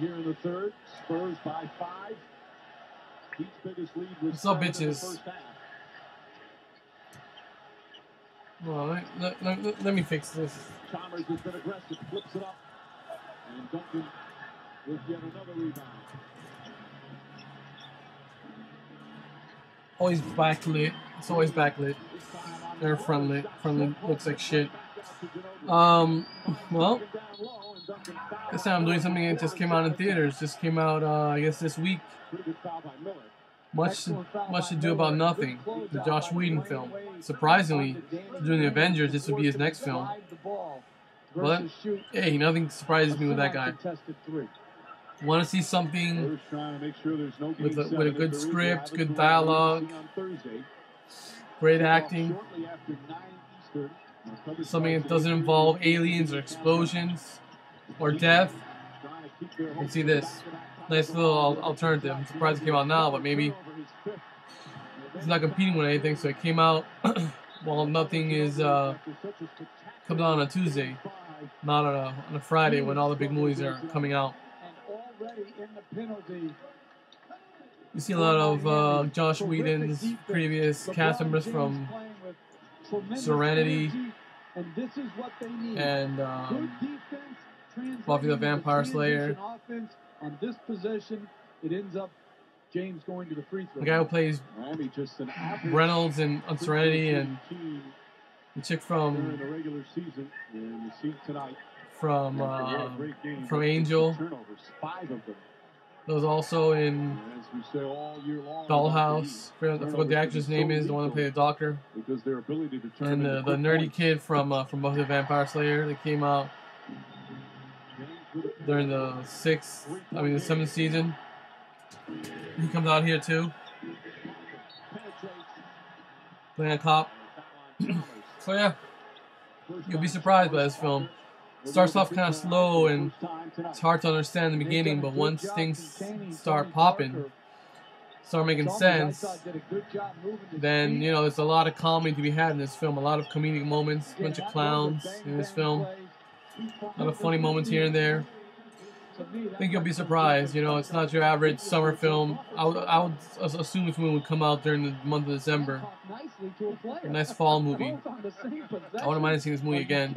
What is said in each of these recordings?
here in the third. Spurs by five. Heat's biggest lead was What's up, seven in the bitches? first half. Well, let, let, let, let me fix this. Chalmers has been aggressive, flips it up, and Duncan with yet another rebound. Always backlit. It's always backlit. They're front lit. Front lit looks like shit. Um, well, this time I'm doing something that just came out in theaters. Just came out, uh, I guess, this week. Much, much to do about nothing. The Josh Whedon film. Surprisingly, doing the Avengers, this would be his next film. But hey, nothing surprises me with that guy. Want to see something With a- with a good script, good dialogue. great acting, Shortly after 9 Eastern, our coverage something that doesn't involve aliens or explosions or death. Let's see this. Nice little alternative. I'm surprised it came out now, but maybe it's not competing with anything, so it came out while nothing is uh, comes out on a Tuesday, not on a, on a Friday when all the big movies are coming out. and You see a lot of uh, Josh Whedon's previous cast members from Serenity and this is what they need. and Good um, Buffy the Vampire Slayer. Offense on this possession, it ends up James going to the free throw. the guy who plays Miami just an Reynolds and on Serenity and the chick from the regular season, and you see tonight. from after he had a uh, from Angel. turnovers, five of them. Was also in And as we say all year long, Dollhouse. I forgot what the actor's name is, the one that played the doctor. because their ability to turn and the, the nerdy kid from uh, from Buffy the Vampire Slayer that came out James with a during the sixth, I mean the seventh season. He comes out here too, playing a cop. So yeah, you'll be surprised by this film. Starts off kind of slow and it's hard to understand in the beginning, but once things start popping, start making sense, then you know there's a lot of comedy to be had in this film. A lot of comedic moments, a bunch of clowns in this film, a lot of funny moments here and there. I think you'll be surprised. You know, it's not your average summer film. I would, I would as- assume this movie would come out during the month of December. A nice fall movie. I wouldn't mind seeing this movie again.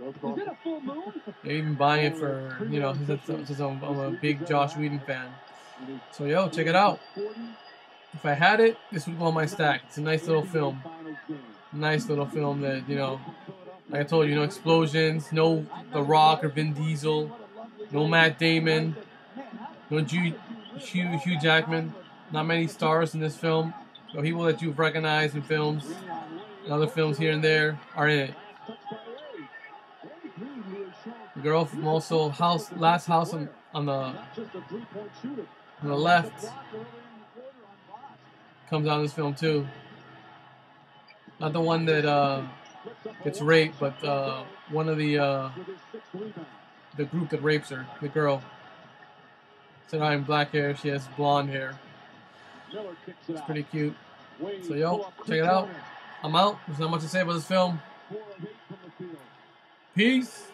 Is it a full moon? Maybe even buying it for, you know, since, since I'm, I'm a big Josh Whedon fan. So, yo, check it out. If I had it, this would go on my stack. It's a nice little film. Nice little film that, you know, like I told you, no explosions, no The Rock or Vin Diesel, no Matt Damon, no Hugh, Hugh, Hugh Jackman. Not many stars in this film. So people that you've recognized in films and other films here and there are in it. Girl from also House Last House on, on the on the left comes out in this film too. Not the one that uh, gets raped, but uh, one of the uh, the group that rapes her, the girl. Of having black hair, she has blonde hair. It's pretty cute. So yo, check it out. I'm out. There's not much to say about this film. Peace.